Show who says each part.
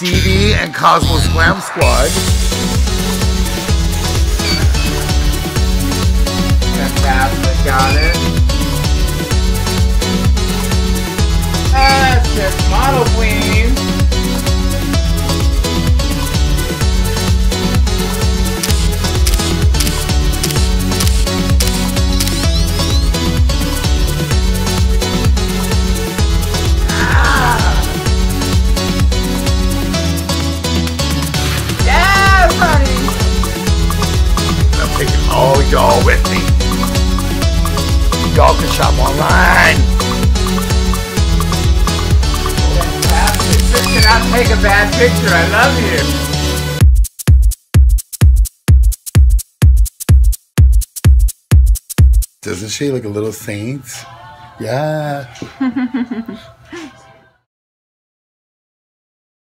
Speaker 1: Stevie and Cosmo's Glam Squad.
Speaker 2: Fantastic, got it. That's it, model queen.
Speaker 1: I'm all y'all with me. Y'all can shop online.
Speaker 2: Fantastic. Just cannot take a bad picture. I love you.
Speaker 1: Doesn't she look a little saint? Yeah.